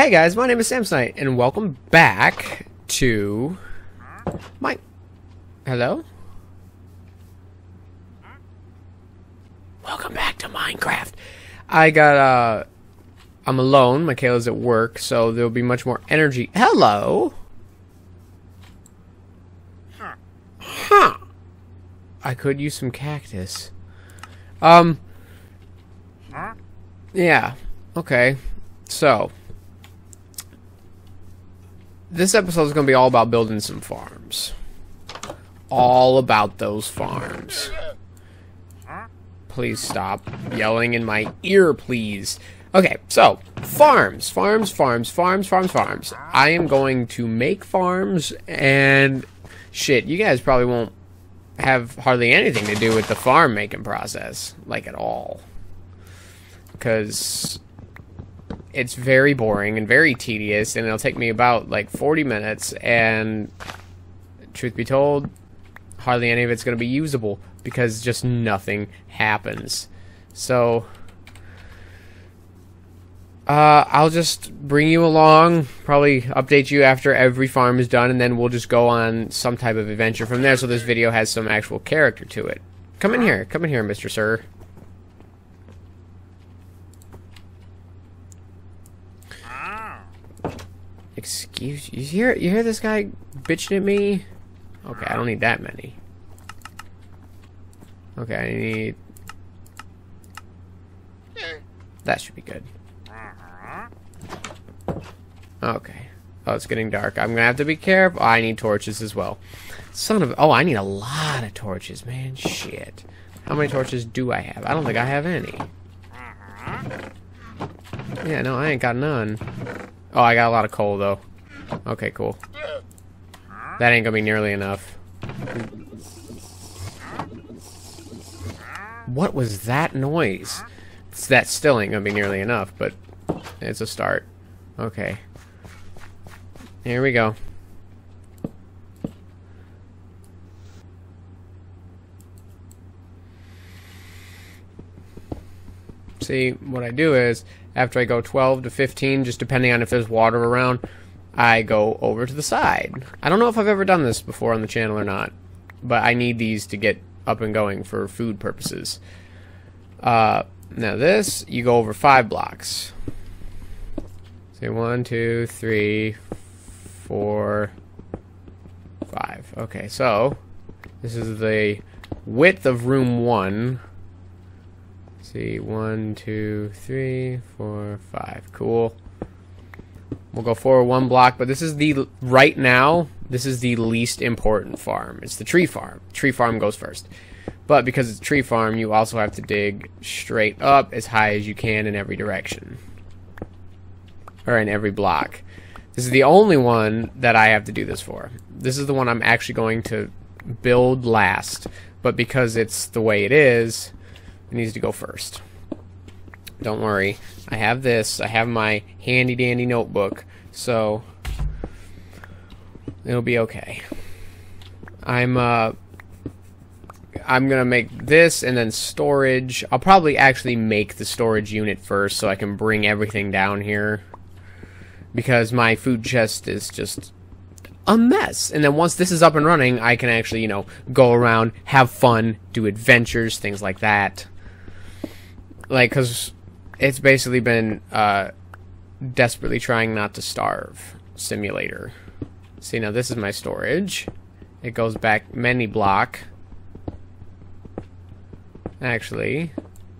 Hey guys, my name is Samsonite, and welcome back to my. Hello? Welcome back to Minecraft. I got, uh. I'm alone. Mickaela's at work, so there'll be much more energy. Hello? Huh. I could use some cactus. Um. Yeah. Okay. So. This episode is going to be all about building some farms. All about those farms. Please stop yelling in my ear, please. Okay, so, farms, farms, farms, farms, farms, farms. I am going to make farms, and shit, you guys probably won't have hardly anything to do with the farm making process, like at all. Because it's very boring and very tedious, and it'll take me about like 40 minutes, and truth be told, hardly any of it's going to be usable because just nothing happens. So, uh, I'll just bring you along, probably update you after every farm is done, and then we'll just go on some type of adventure from there so this video has some actual character to it. Come in here. Come in here, Mr. Sir. Excuse you hear you hear this guy bitching at me? Okay, I don't need that many. Okay, I need that should be good. Okay. Oh, it's getting dark. I'm gonna have to be careful. I need torches as well. Son of oh, I need a lot of torches, man. Shit. How many torches do I have? I don't think I have any. Yeah, no, I ain't got none. Oh, I got a lot of coal, though. Okay, cool. That ain't gonna be nearly enough. What was that noise? That still ain't gonna be nearly enough, but it's a start. Okay. Here we go. See, what I do is, after I go 12 to 15, just depending on if there's water around, I go over to the side. I don't know if I've ever done this before on the channel or not, but I need these to get up and going for food purposes. Uh, now this, you go over five blocks. Say one, two, three, four, five. Okay, so this is the width of room one see, one, two, three, four, five. Cool. We'll go forward one block, but this is the, right now, this is the least important farm. It's the tree farm. Tree farm goes first. But because it's tree farm, you also have to dig straight up as high as you can in every direction. Or in every block. This is the only one that I have to do this for. This is the one I'm actually going to build last. But because it's the way it is, it needs to go first. Don't worry. I have this. I have my handy dandy notebook. So it'll be okay. I'm uh I'm gonna make this and then storage. I'll probably actually make the storage unit first so I can bring everything down here. Because my food chest is just a mess. And then once this is up and running, I can actually, you know, go around, have fun, do adventures, things like that like because it's basically been uh, desperately trying not to starve simulator. See now this is my storage. It goes back many block. Actually,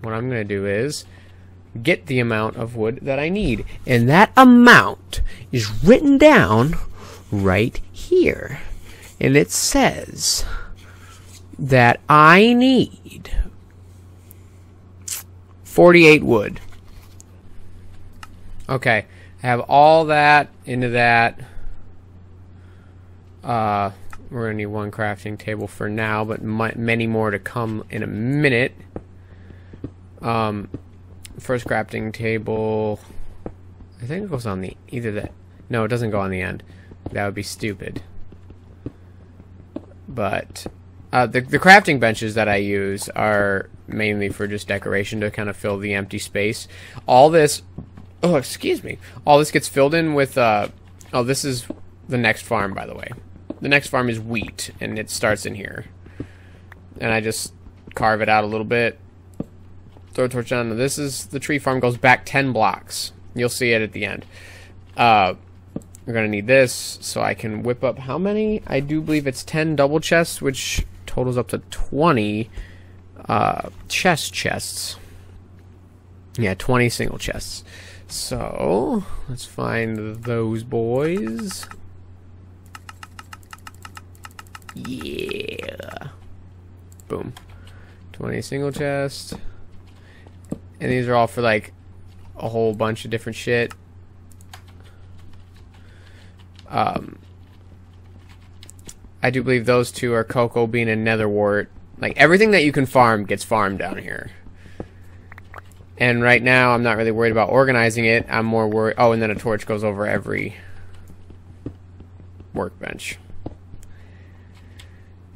what I'm gonna do is get the amount of wood that I need, and that amount is written down right here, and it says that I need 48 wood. Okay, I have all that into that. Uh, we're gonna need one crafting table for now, but many more to come in a minute. Um, first crafting table. I think it goes on the either that. No, it doesn't go on the end. That would be stupid. But uh, the the crafting benches that I use are mainly for just decoration to kind of fill the empty space. All this Oh, excuse me. All this gets filled in with, uh, oh, this is the next farm, by the way. The next farm is wheat, and it starts in here. And I just carve it out a little bit. Throw a torch down. This is, the tree farm goes back 10 blocks. You'll see it at the end. Uh, we're going to need this, so I can whip up how many? I do believe it's 10 double chests, which totals up to 20 uh, chest chests. Yeah, 20 single chests. So, let's find those boys. Yeah. Boom. 20 single chest. And these are all for like a whole bunch of different shit. Um, I do believe those two are cocoa bean and nether wart. Like everything that you can farm gets farmed down here. And right now, I'm not really worried about organizing it. I'm more worried. Oh, and then a torch goes over every workbench.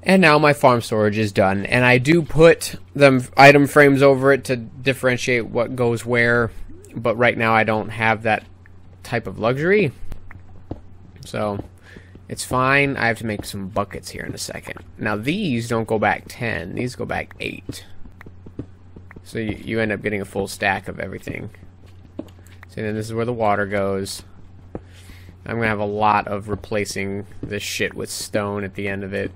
And now my farm storage is done. And I do put them item frames over it to differentiate what goes where. But right now, I don't have that type of luxury. So, it's fine. I have to make some buckets here in a second. Now, these don't go back 10. These go back 8. So you, you end up getting a full stack of everything. So then this is where the water goes. I'm gonna have a lot of replacing this shit with stone at the end of it.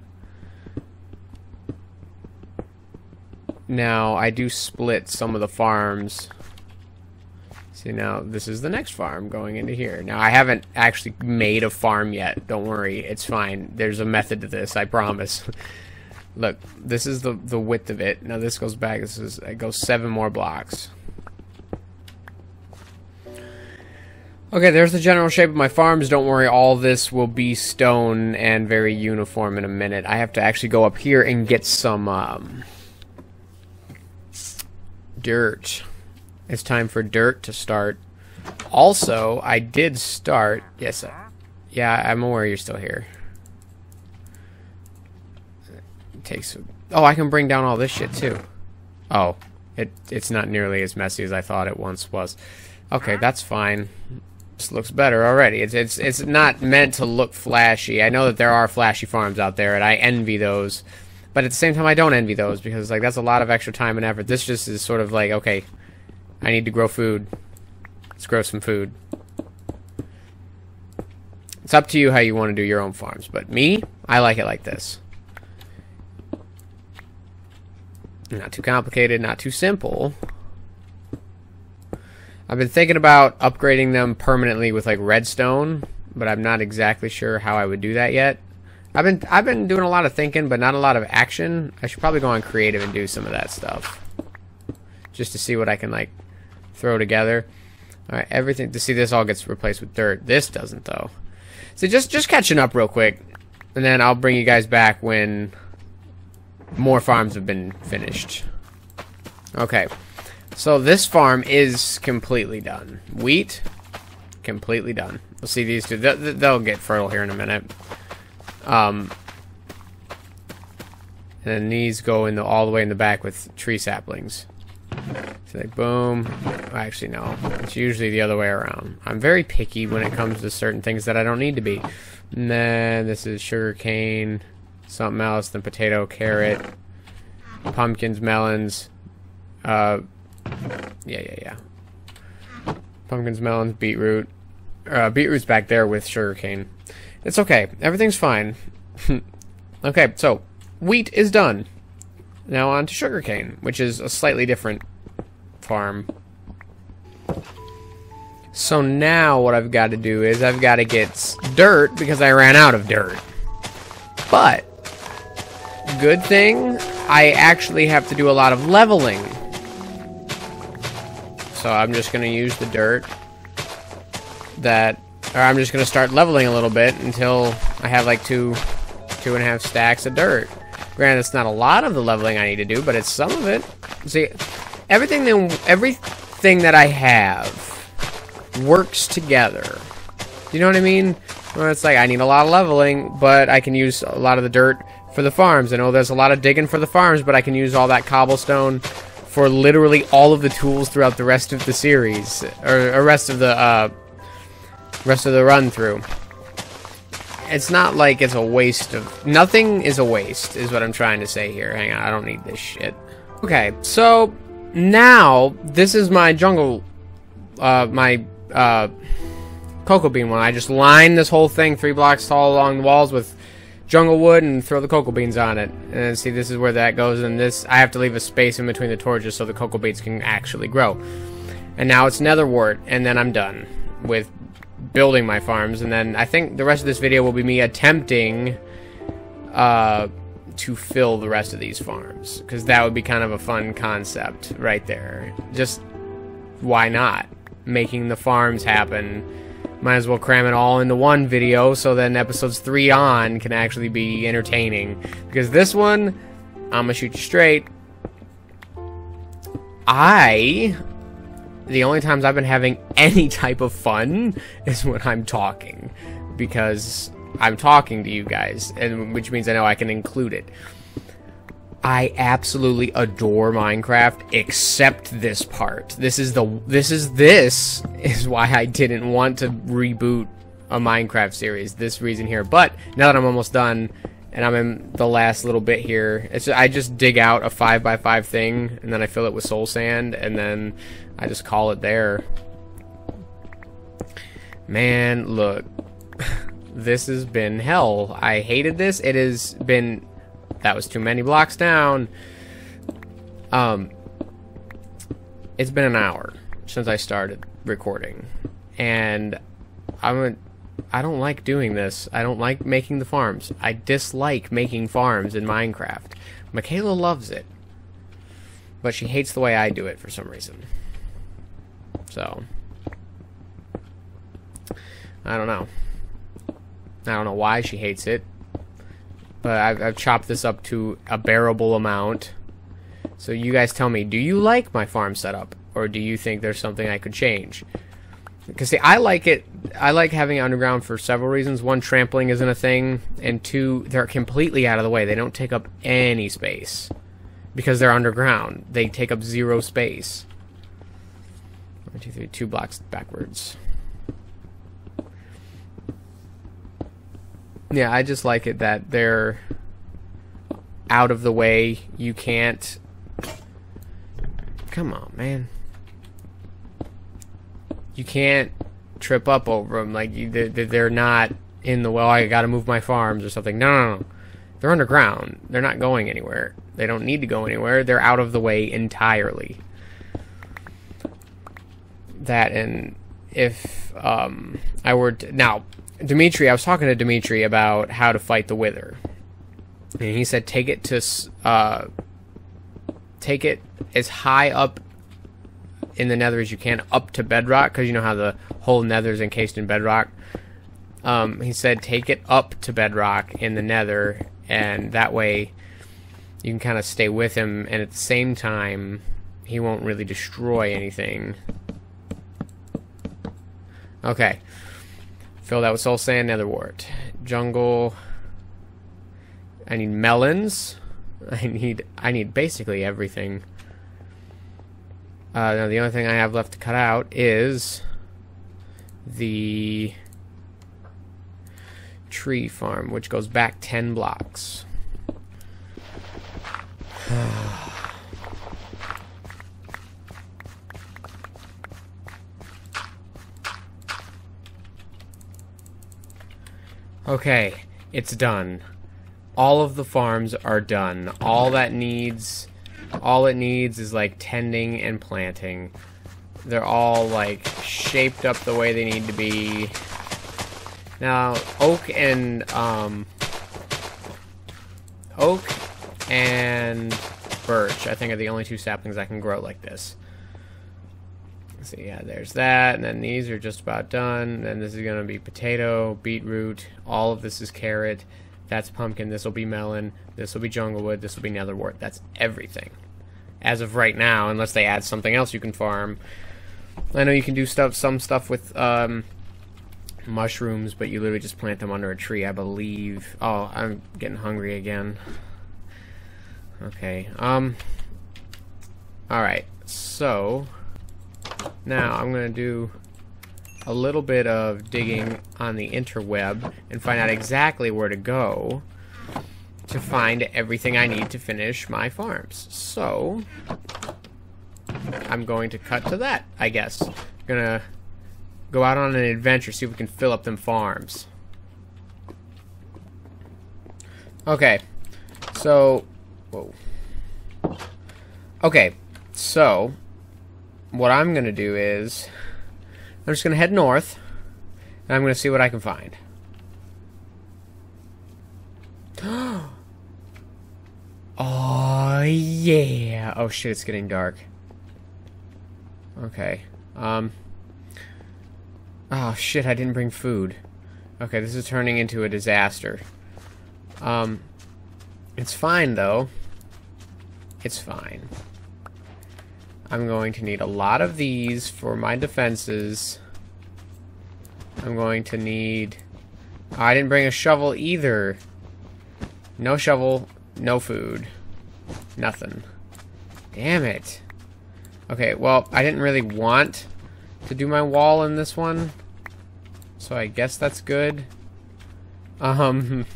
Now, I do split some of the farms. See, now, this is the next farm going into here. Now, I haven't actually made a farm yet. Don't worry, it's fine. There's a method to this, I promise. Look, this is the, the width of it. Now this goes back, this is, it goes seven more blocks. Okay, there's the general shape of my farms. Don't worry, all this will be stone and very uniform in a minute. I have to actually go up here and get some, um, dirt. It's time for dirt to start. Also, I did start, yes, yeah, I'm aware you're still here. takes... Oh, I can bring down all this shit, too. Oh, it it's not nearly as messy as I thought it once was. Okay, that's fine. This looks better already. It's it's it's not meant to look flashy. I know that there are flashy farms out there, and I envy those. But at the same time, I don't envy those because like that's a lot of extra time and effort. This just is sort of like, okay, I need to grow food. Let's grow some food. It's up to you how you want to do your own farms, but me, I like it like this. Not too complicated, not too simple. I've been thinking about upgrading them permanently with like redstone, but I'm not exactly sure how I would do that yet. I've been I've been doing a lot of thinking, but not a lot of action. I should probably go on creative and do some of that stuff. Just to see what I can like throw together. Alright, everything to see this all gets replaced with dirt. This doesn't though. So just just catching up real quick. And then I'll bring you guys back when more farms have been finished. Okay. So this farm is completely done. Wheat, completely done. We'll see these two. They'll get fertile here in a minute. Um, and these go in the, all the way in the back with tree saplings. So like boom. Actually, no. It's usually the other way around. I'm very picky when it comes to certain things that I don't need to be. And then this is sugar cane something else, then potato, carrot, pumpkins, melons, uh, yeah, yeah, yeah. Pumpkins, melons, beetroot. Uh, beetroot's back there with sugar cane. It's okay. Everything's fine. okay, so wheat is done. Now on to sugarcane, which is a slightly different farm. So now what I've got to do is I've got to get dirt because I ran out of dirt. But good thing, I actually have to do a lot of leveling. So I'm just going to use the dirt that, or I'm just going to start leveling a little bit until I have like two, two and a half stacks of dirt. Granted, it's not a lot of the leveling I need to do, but it's some of it. See, everything that, everything that I have works together. You know what I mean? Well, it's like I need a lot of leveling, but I can use a lot of the dirt for the farms. I know there's a lot of digging for the farms, but I can use all that cobblestone for literally all of the tools throughout the rest of the series, or, or rest of the uh, rest of the run through. It's not like it's a waste of nothing is a waste, is what I'm trying to say here. Hang on, I don't need this shit. Okay, so now this is my jungle, uh, my uh, cocoa bean one. I just line this whole thing three blocks tall along the walls with jungle wood and throw the cocoa beans on it. And see, this is where that goes. And this, I have to leave a space in between the torches so the cocoa beans can actually grow. And now it's nether wart, and then I'm done with building my farms. And then I think the rest of this video will be me attempting uh, to fill the rest of these farms. Because that would be kind of a fun concept right there. Just, why not? Making the farms happen might as well cram it all into one video so then episodes 3 on can actually be entertaining. Because this one, I'm gonna shoot you straight. I. The only times I've been having any type of fun is when I'm talking. Because I'm talking to you guys, and which means I know I can include it. I absolutely adore Minecraft except this part. This is the this is this is why I didn't want to reboot a Minecraft series. This reason here. But now that I'm almost done and I'm in the last little bit here, it's I just dig out a 5 by 5 thing and then I fill it with soul sand and then I just call it there. Man, look. this has been hell. I hated this. It has been that was too many blocks down. Um, it's been an hour since I started recording, and I'm I don't like doing this. I don't like making the farms. I dislike making farms in Minecraft. Mickaela loves it, but she hates the way I do it for some reason. So, I don't know. I don't know why she hates it but I've, I've chopped this up to a bearable amount. So you guys tell me, do you like my farm setup? Or do you think there's something I could change? Because see, I like it. I like having it underground for several reasons. One, trampling isn't a thing, and two, they're completely out of the way. They don't take up any space because they're underground. They take up zero space. One, two, three, two blocks backwards. Yeah, I just like it that they're out of the way. You can't. Come on, man. You can't trip up over them. Like they're not in the well. I got to move my farms or something. No, no, no. They're underground. They're not going anywhere. They don't need to go anywhere. They're out of the way entirely. That and if um, I were to, now Demitri, I was talking to Demitri about how to fight the Wither, and he said take it to uh, take it as high up in the Nether as you can, up to bedrock, because you know how the whole Nether is encased in bedrock. Um, he said take it up to bedrock in the Nether, and that way you can kind of stay with him, and at the same time he won't really destroy anything. Okay. Fill that with soul sand, nether wart. Jungle. I need melons. I need I need basically everything. Uh, now the only thing I have left to cut out is the tree farm, which goes back 10 blocks. Okay, it's done. All of the farms are done. All that needs, all it needs is like tending and planting. They're all like shaped up the way they need to be. Now, oak and, um, oak and birch, I think are the only two saplings I can grow like this. So yeah, there's that, and then these are just about done. Then this is going to be potato, beetroot, all of this is carrot, that's pumpkin, this will be melon, this will be junglewood, this will be netherwort. That's everything. As of right now, unless they add something else you can farm. I know you can do stuff, some stuff with um, mushrooms, but you literally just plant them under a tree, I believe. Oh, I'm getting hungry again. Okay, um... Alright, so now I'm going to do a little bit of digging on the interweb and find out exactly where to go to find everything I need to finish my farms. So, I'm going to cut to that, I guess. Gonna go out on an adventure, see if we can fill up them farms. Okay, so, whoa. Okay, so, what I'm gonna do is, I'm just gonna head north, and I'm gonna see what I can find. oh, yeah. Oh, shit, it's getting dark. Okay. Um. Oh, shit, I didn't bring food. Okay, this is turning into a disaster. Um. It's fine, though. It's fine. I'm going to need a lot of these for my defenses. I'm going to need... Oh, I didn't bring a shovel either. No shovel, no food. Nothing. Damn it. Okay, well, I didn't really want to do my wall in this one. So I guess that's good. Um,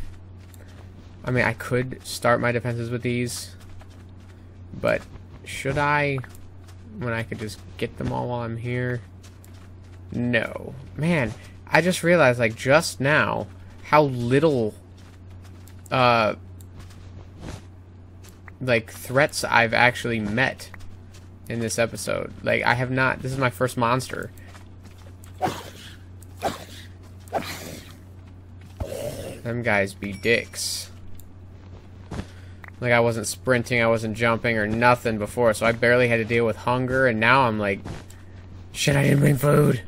I mean, I could start my defenses with these. But should I when I could just get them all while I'm here? No. Man, I just realized, like, just now, how little, uh, like, threats I've actually met in this episode. Like, I have not, this is my first monster. Them guys be dicks. Like I wasn't sprinting, I wasn't jumping or nothing before, so I barely had to deal with hunger, and now I'm like, shit, I didn't bring food.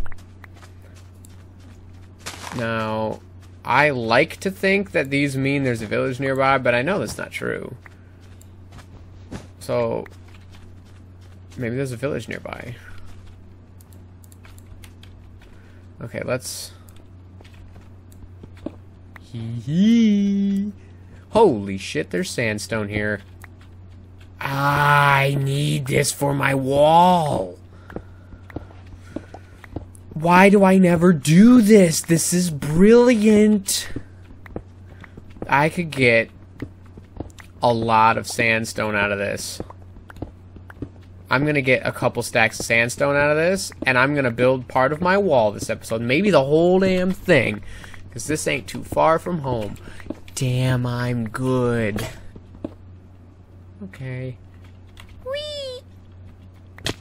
Now, I like to think that these mean there's a village nearby, but I know that's not true. So, maybe there's a village nearby. Okay, let's... Hee hee. Holy shit, there's sandstone here. I need this for my wall. Why do I never do this? This is brilliant. I could get a lot of sandstone out of this. I'm going to get a couple stacks of sandstone out of this, and I'm going to build part of my wall this episode. Maybe the whole damn thing, because this ain't too far from home. Damn, I'm good. Okay. Whee!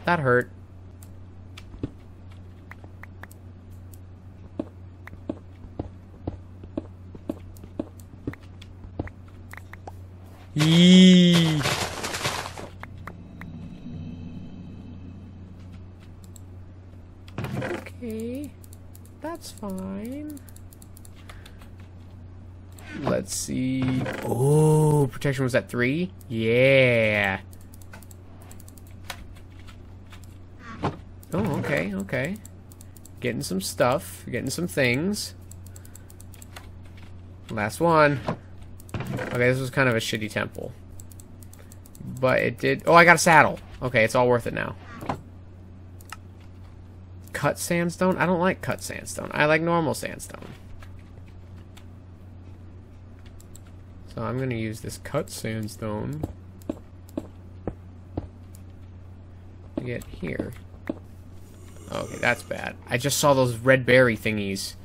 That hurt. Yee. Okay. That's fine. Let's see. Oh, protection was at three? Yeah. Oh, okay, okay. Getting some stuff, getting some things. Last one. Okay, this was kind of a shitty temple. But it did... Oh, I got a saddle. Okay, it's all worth it now. Cut sandstone? I don't like cut sandstone. I like normal sandstone. So I'm going to use this cut sandstone to get here. Okay, that's bad. I just saw those red berry thingies.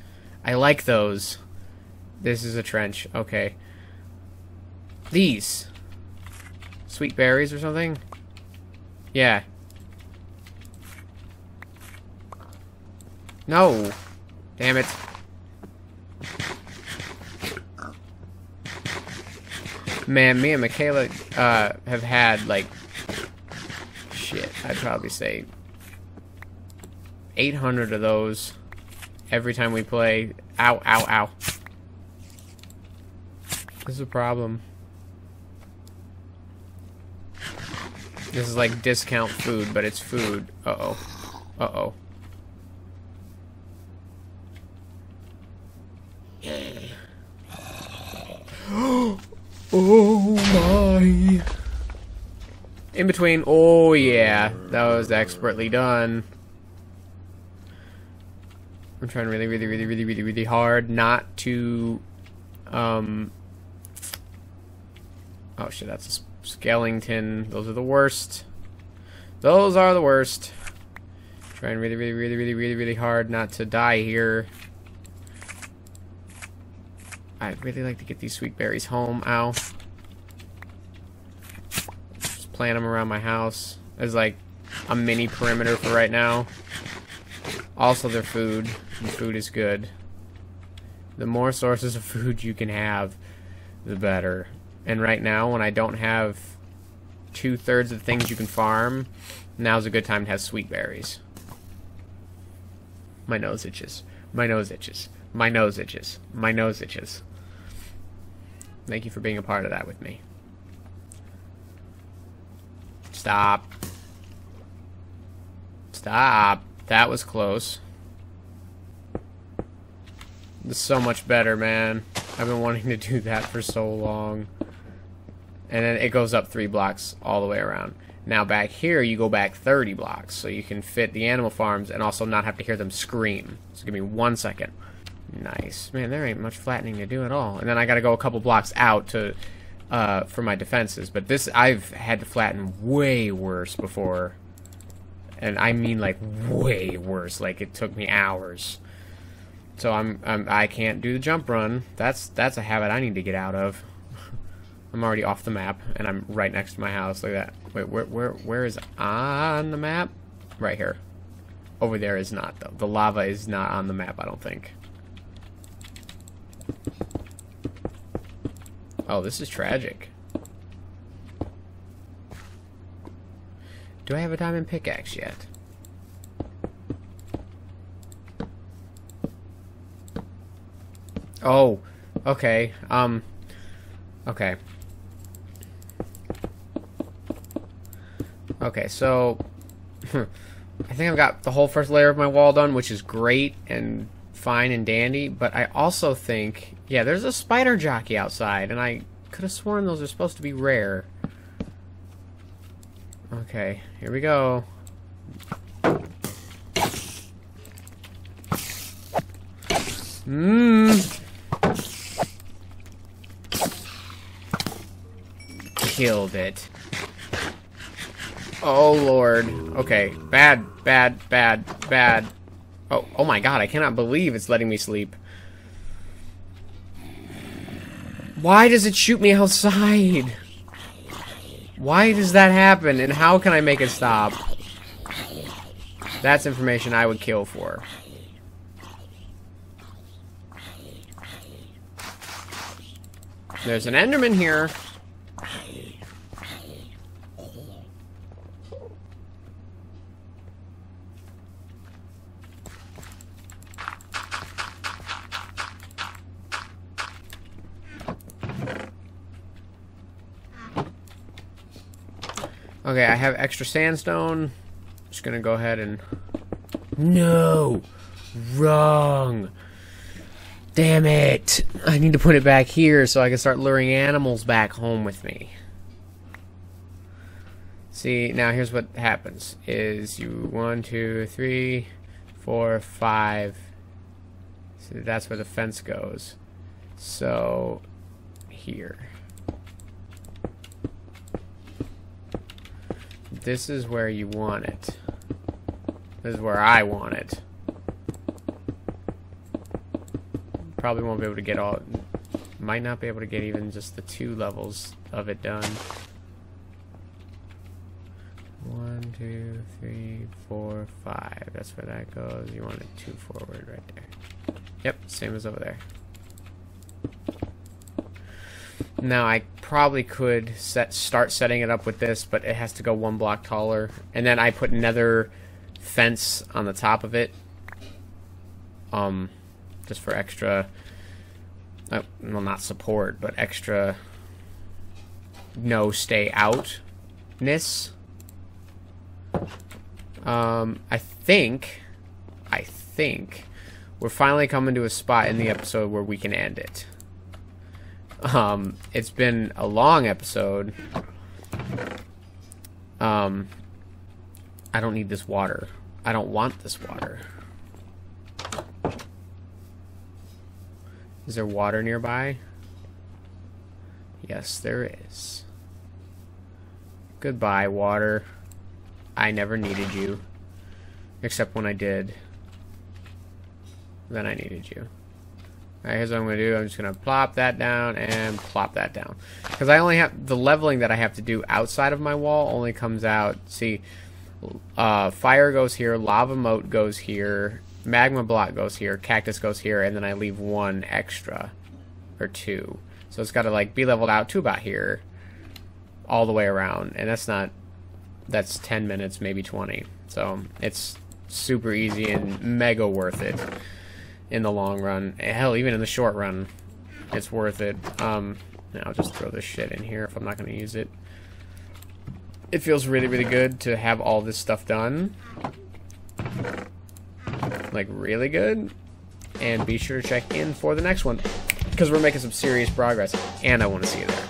I like those. This is a trench. Okay. These. Sweet berries or something? Yeah. No. Damn it. Man, me and Mickaela uh, have had, like, shit, I'd probably say 800 of those every time we play. Ow, ow, ow. This is a problem. This is like discount food, but it's food. Uh-oh. Uh-oh. Oh my. In between. Oh, yeah. That was expertly done. I'm trying really, really, really, really, really, really hard not to, um... Oh, shit, that's a skeleton. Those are the worst. Those are the worst. Trying really, really, really, really, really, really hard not to die here. I'd really like to get these sweet berries home. Ow. Just plant them around my house as like a mini perimeter for right now. Also, their food. Food is good. The more sources of food you can have, the better. And right now, when I don't have two-thirds of the things you can farm, now's a good time to have sweet berries. My nose itches. My nose itches. My nose itches. My nose itches. Thank you for being a part of that with me. Stop. Stop. That was close. This is so much better, man. I've been wanting to do that for so long. And then it goes up three blocks all the way around. Now back here, you go back 30 blocks, so you can fit the animal farms and also not have to hear them scream. So give me one second. Nice. Man, there ain't much flattening to do at all. And then I gotta go a couple blocks out to uh, for my defenses. But this, I've had to flatten way worse before. And I mean like way worse. Like it took me hours. So I'm, I'm I can't do the jump run. That's that's a habit I need to get out of. I'm already off the map, and I'm right next to my house. Like that. Wait, where where where is on the map? Right here. Over there is not though. The lava is not on the map. I don't think. Oh, this is tragic. Do I have a diamond pickaxe yet? Oh, okay. Um, okay. Okay, so I think I've got the whole first layer of my wall done, which is great and fine and dandy, but I also think, yeah, there's a spider jockey outside, and I could have sworn those are supposed to be rare. Okay, here we go. Mmm. Killed it. Oh, Lord. Okay. Bad, bad, bad, bad. Oh, oh my god, I cannot believe it's letting me sleep. Why does it shoot me outside? Why does that happen, and how can I make it stop? That's information I would kill for. There's an Enderman here. Okay, I have extra sandstone. Just gonna go ahead and... No! Wrong! Damn it! I need to put it back here so I can start luring animals back home with me. See, now here's what happens. Is you one, two, three, four, five. See, that's where the fence goes. So, here. This is where you want it. This is where I want it. Probably won't be able to get all... Might not be able to get even just the two levels of it done. One, two, three, four, five. That's where that goes. You want it two forward right there. Yep, same as over there. Now I probably could set start setting it up with this, but it has to go one block taller. And then I put another fence on the top of it. Um, just for extra, uh, well, not support, but extra no stay outness. Um, I think, I think we're finally coming to a spot in the episode where we can end it. Um, it's been a long episode. Um, I don't need this water. I don't want this water. Is there water nearby? Yes, there is. Goodbye, water. I never needed you. Except when I did. Then I needed you. Alright, here's what I'm going to do. I'm just going to plop that down and plop that down. Because I only have... The leveling that I have to do outside of my wall only comes out... See, uh, fire goes here, lava moat goes here, magma block goes here, cactus goes here, and then I leave one extra. Or two. So it's got to, like, be leveled out to about here. All the way around. And that's not... That's 10 minutes, maybe 20. So, it's super easy and mega worth it in the long run. Hell, even in the short run, it's worth it. Um, I'll just throw this shit in here if I'm not going to use it. It feels really, really good to have all this stuff done. Like, really good. And be sure to check in for the next one. Because we're making some serious progress. And I want to see you there.